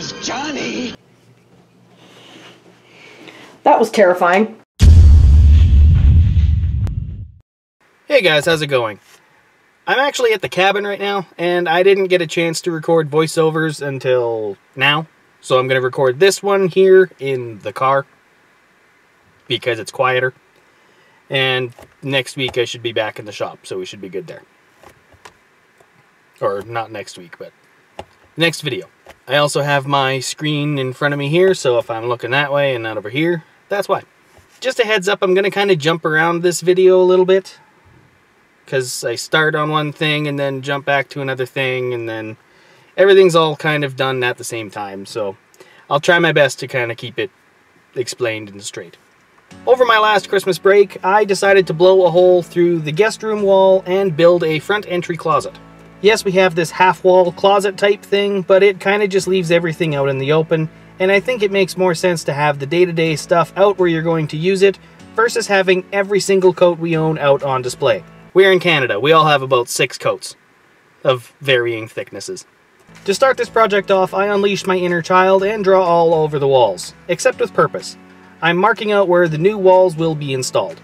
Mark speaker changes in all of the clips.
Speaker 1: Where's Johnny?
Speaker 2: That was terrifying.
Speaker 3: Hey guys, how's it going? I'm actually at the cabin right now, and I didn't get a chance to record voiceovers until now. So I'm going to record this one here in the car because it's quieter. And next week I should be back in the shop, so we should be good there. Or not next week, but next video. I also have my screen in front of me here, so if I'm looking that way and not over here, that's why. Just a heads up, I'm going to kind of jump around this video a little bit because I start on one thing and then jump back to another thing and then everything's all kind of done at the same time. So I'll try my best to kind of keep it explained and straight. Over my last Christmas break, I decided to blow a hole through the guest room wall and build a front entry closet. Yes, we have this half wall closet type thing, but it kind of just leaves everything out in the open, and I think it makes more sense to have the day-to-day -day stuff out where you're going to use it versus having every single coat we own out on display. We're in Canada. We all have about six coats of varying thicknesses. To start this project off, I unleash my inner child and draw all over the walls, except with purpose. I'm marking out where the new walls will be installed.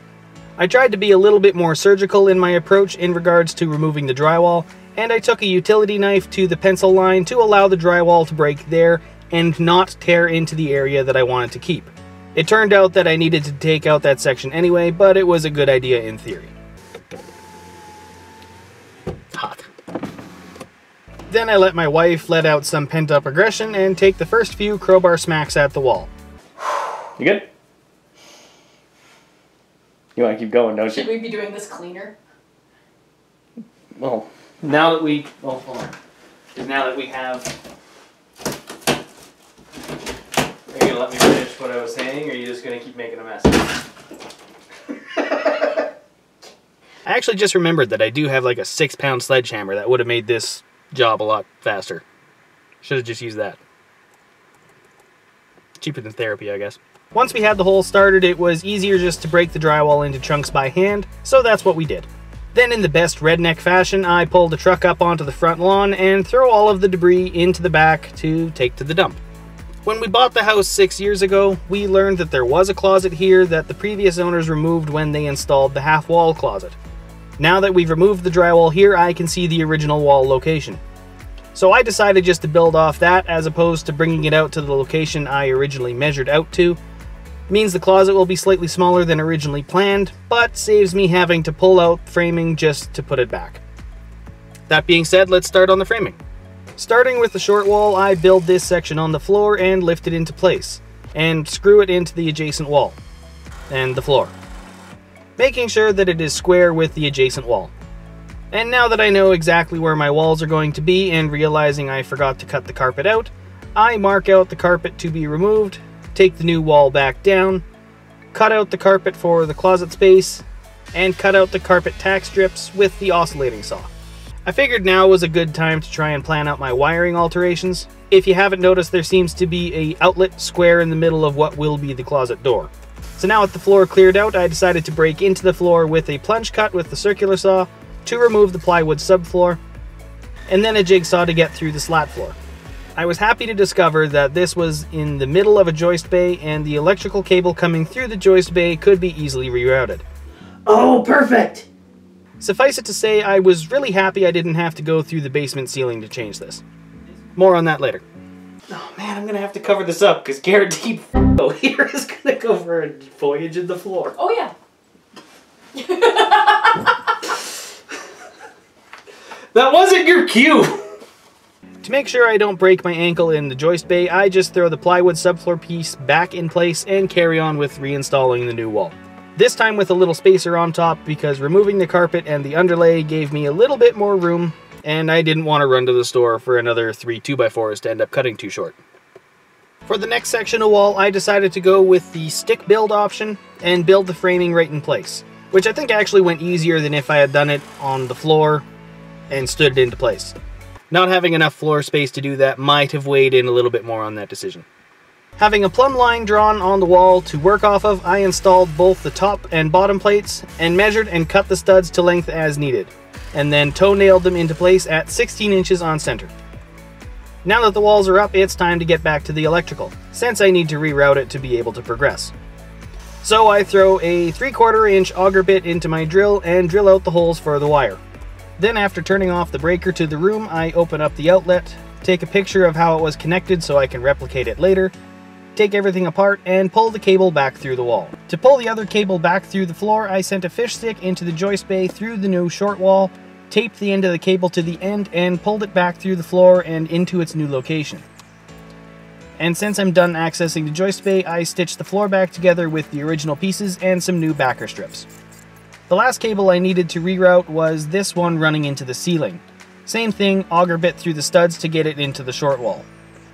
Speaker 3: I tried to be a little bit more surgical in my approach in regards to removing the drywall, and I took a utility knife to the pencil line to allow the drywall to break there and not tear into the area that I wanted to keep. It turned out that I needed to take out that section anyway, but it was a good idea in theory. Hot. Then I let my wife let out some pent up aggression and take the first few crowbar smacks at the wall.
Speaker 4: You good? You want to keep going, don't
Speaker 2: Should
Speaker 4: you?
Speaker 2: Should we be doing this cleaner?
Speaker 3: Well, now that we. Oh, hold on. Because now that we have. Are you to let me finish what I was saying, or are you just to keep making a mess? I actually just remembered that I do have like a six pound sledgehammer that would have made this job a lot faster. Should have just used that. Cheaper than therapy, I guess. Once we had the hole started, it was easier just to break the drywall into chunks by hand, so that's what we did. Then in the best redneck fashion, I pull the truck up onto the front lawn and throw all of the debris into the back to take to the dump. When we bought the house six years ago, we learned that there was a closet here that the previous owners removed when they installed the half wall closet. Now that we've removed the drywall here, I can see the original wall location. So I decided just to build off that as opposed to bringing it out to the location I originally measured out to. Means the closet will be slightly smaller than originally planned, but saves me having to pull out framing just to put it back. That being said, let's start on the framing. Starting with the short wall, I build this section on the floor and lift it into place, and screw it into the adjacent wall, and the floor making sure that it is square with the adjacent wall. And now that I know exactly where my walls are going to be and realizing I forgot to cut the carpet out, I mark out the carpet to be removed, take the new wall back down, cut out the carpet for the closet space, and cut out the carpet tack strips with the oscillating saw. I figured now was a good time to try and plan out my wiring alterations. If you haven't noticed, there seems to be a outlet square in the middle of what will be the closet door. So now with the floor cleared out, I decided to break into the floor with a plunge cut with the circular saw to remove the plywood subfloor, and then a jigsaw to get through the slat floor. I was happy to discover that this was in the middle of a joist bay and the electrical cable coming through the joist bay could be easily rerouted.
Speaker 2: Oh, perfect!
Speaker 3: Suffice it to say, I was really happy I didn't have to go through the basement ceiling to change this. More on that later. Oh man, I'm gonna have to cover this up because guaranteed here is gonna go for a voyage in the floor.
Speaker 2: Oh, yeah.
Speaker 3: That wasn't your cue! To make sure I don't break my ankle in the joist bay, I just throw the plywood subfloor piece back in place and carry on with reinstalling the new wall. This time with a little spacer on top because removing the carpet and the underlay gave me a little bit more room and I didn't want to run to the store for another three 2x4s to end up cutting too short. For the next section of wall, I decided to go with the stick build option and build the framing right in place, which I think actually went easier than if I had done it on the floor and stood it into place. Not having enough floor space to do that might have weighed in a little bit more on that decision. Having a plumb line drawn on the wall to work off of, I installed both the top and bottom plates and measured and cut the studs to length as needed and then toe nailed them into place at 16 inches on center. Now that the walls are up, it's time to get back to the electrical, since I need to reroute it to be able to progress. So I throw a 3 quarter inch auger bit into my drill and drill out the holes for the wire. Then after turning off the breaker to the room, I open up the outlet, take a picture of how it was connected so I can replicate it later, take everything apart, and pull the cable back through the wall. To pull the other cable back through the floor, I sent a fish stick into the joist bay through the new short wall, taped the end of the cable to the end, and pulled it back through the floor and into its new location. And since I'm done accessing the joist bay, I stitched the floor back together with the original pieces and some new backer strips. The last cable I needed to reroute was this one running into the ceiling. Same thing, auger bit through the studs to get it into the short wall.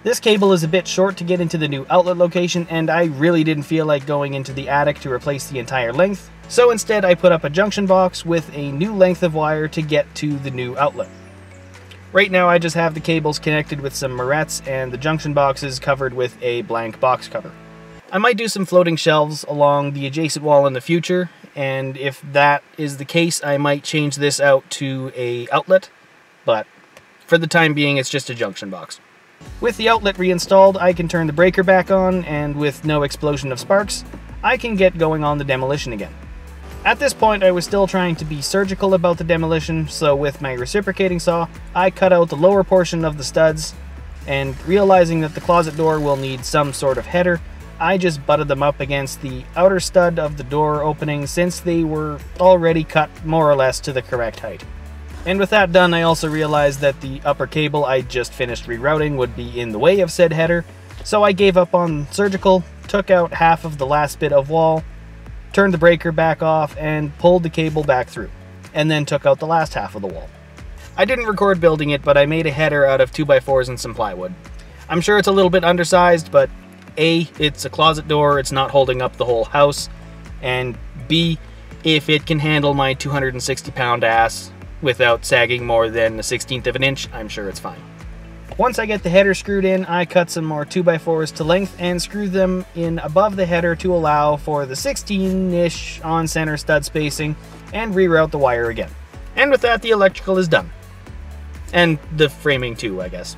Speaker 3: This cable is a bit short to get into the new outlet location and I really didn't feel like going into the attic to replace the entire length, so instead I put up a junction box with a new length of wire to get to the new outlet. Right now I just have the cables connected with some marrettes and the junction boxes covered with a blank box cover. I might do some floating shelves along the adjacent wall in the future, and if that is the case, I might change this out to a outlet, but for the time being, it's just a junction box. With the outlet reinstalled, I can turn the breaker back on, and with no explosion of sparks, I can get going on the demolition again. At this point, I was still trying to be surgical about the demolition, so with my reciprocating saw, I cut out the lower portion of the studs, and realizing that the closet door will need some sort of header, I just butted them up against the outer stud of the door opening since they were already cut more or less to the correct height. And with that done, I also realized that the upper cable I just finished rerouting would be in the way of said header, so I gave up on surgical, took out half of the last bit of wall, turned the breaker back off, and pulled the cable back through, and then took out the last half of the wall. I didn't record building it, but I made a header out of 2x4s and some plywood. I'm sure it's a little bit undersized, but A, it's a closet door, it's not holding up the whole house, and B, if it can handle my 260 pound ass without sagging more than a 16th of an inch, I'm sure it's fine. Once I get the header screwed in, I cut some more 2x4s to length and screw them in above the header to allow for the 16-ish on-center stud spacing and reroute the wire again. And with that, the electrical is done. And the framing too, I guess.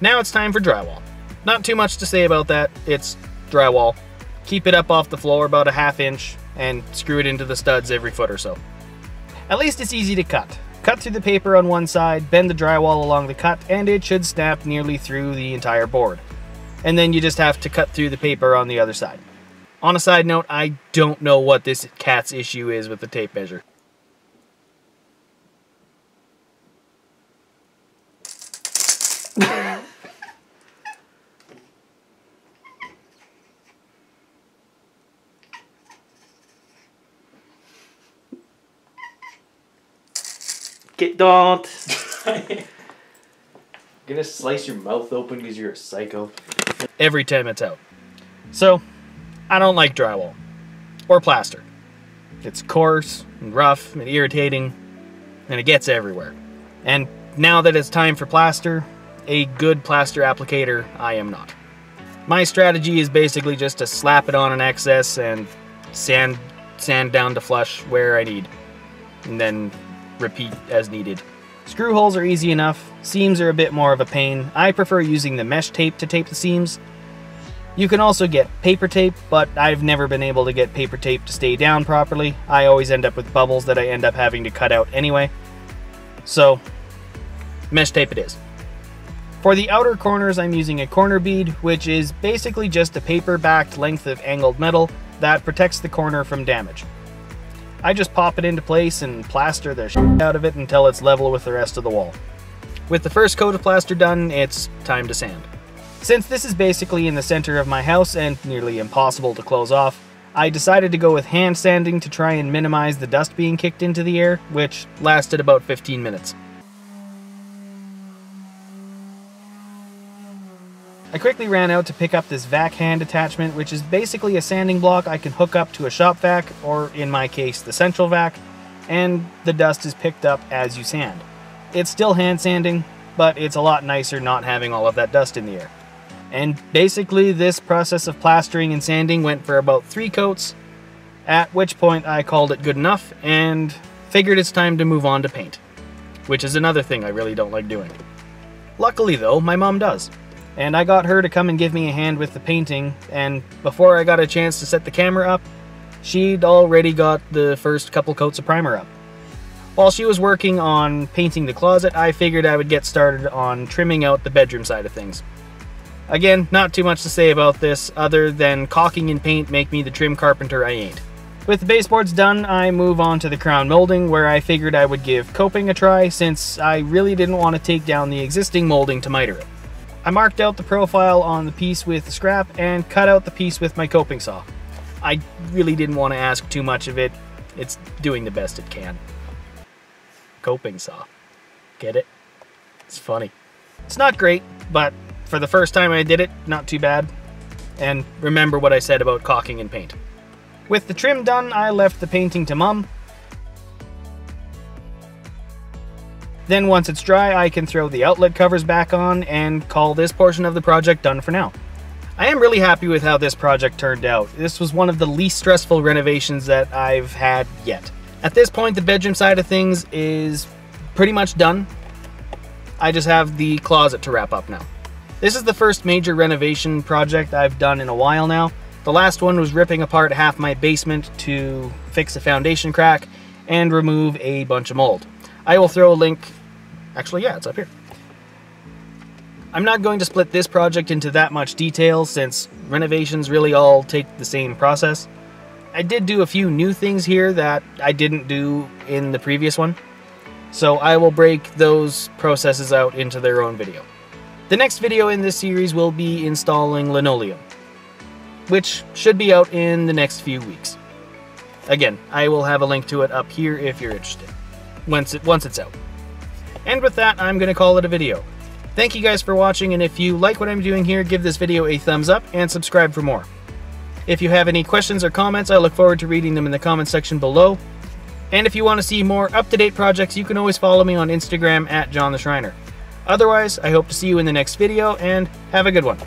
Speaker 3: Now it's time for drywall. Not too much to say about that, it's drywall. Keep it up off the floor about a half inch and screw it into the studs every foot or so. At least it's easy to cut. Cut through the paper on one side, bend the drywall along the cut, and it should snap nearly through the entire board. And then you just have to cut through the paper on the other side. On a side note, I don't know what this cat's issue is with the tape measure.
Speaker 4: Get don't. gonna slice your mouth open because you're a psycho.
Speaker 3: every time it's out. So, I don't like drywall or plaster. It's coarse and rough and irritating, and it gets everywhere. And now that it's time for plaster, a good plaster applicator, I am not. My strategy is basically just to slap it on an excess and sand sand down to flush where I need, and then repeat as needed. Screw holes are easy enough, seams are a bit more of a pain. I prefer using the mesh tape to tape the seams. You can also get paper tape, but I've never been able to get paper tape to stay down properly. I always end up with bubbles that I end up having to cut out anyway. So, mesh tape it is. For the outer corners, I'm using a corner bead, which is basically just a paper-backed length of angled metal that protects the corner from damage. I just pop it into place and plaster the shit out of it until it's level with the rest of the wall. With the first coat of plaster done, it's time to sand. Since this is basically in the center of my house and nearly impossible to close off, I decided to go with hand sanding to try and minimize the dust being kicked into the air, which lasted about 15 minutes. I quickly ran out to pick up this vac hand attachment, which is basically a sanding block I can hook up to a shop vac, or in my case, the central vac, and the dust is picked up as you sand. It's still hand sanding, but it's a lot nicer not having all of that dust in the air. And basically, this process of plastering and sanding went for about three coats, at which point I called it good enough and figured it's time to move on to paint, which is another thing I really don't like doing. Luckily though, my mom does. And I got her to come and give me a hand with the painting, and before I got a chance to set the camera up, she'd already got the first couple coats of primer up. While she was working on painting the closet, I figured I would get started on trimming out the bedroom side of things. Again, not too much to say about this other than caulking and paint make me the trim carpenter I ain't. With the baseboards done, I move on to the crown molding where I figured I would give coping a try since I really didn't want to take down the existing molding to miter it. I marked out the profile on the piece with the scrap and cut out the piece with my coping saw. I really didn't want to ask too much of it, it's doing the best it can. Coping saw. Get it? It's funny. It's not great, but for the first time I did it, not too bad. And remember what I said about caulking and paint. With the trim done, I left the painting to mum. Then once it's dry, I can throw the outlet covers back on and call this portion of the project done for now. I am really happy with how this project turned out. This was one of the least stressful renovations that I've had yet. At this point, the bedroom side of things is pretty much done. I just have the closet to wrap up now. This is the first major renovation project I've done in a while now. The last one was ripping apart half my basement to fix a foundation crack and remove a bunch of mold. I will throw a link, actually yeah, it's up here. I'm not going to split this project into that much detail since renovations really all take the same process. I did do a few new things here that I didn't do in the previous one, so I will break those processes out into their own video. The next video in this series will be installing linoleum, which should be out in the next few weeks. Again, I will have a link to it up here if you're interested, once, it, once it's out. And with that, I'm going to call it a video. Thank you guys for watching, and if you like what I'm doing here, give this video a thumbs up and subscribe for more. If you have any questions or comments, I look forward to reading them in the comments section below. And if you want to see more up-to-date projects, you can always follow me on Instagram at John the Schreiner. Otherwise, I hope to see you in the next video, and have a good one.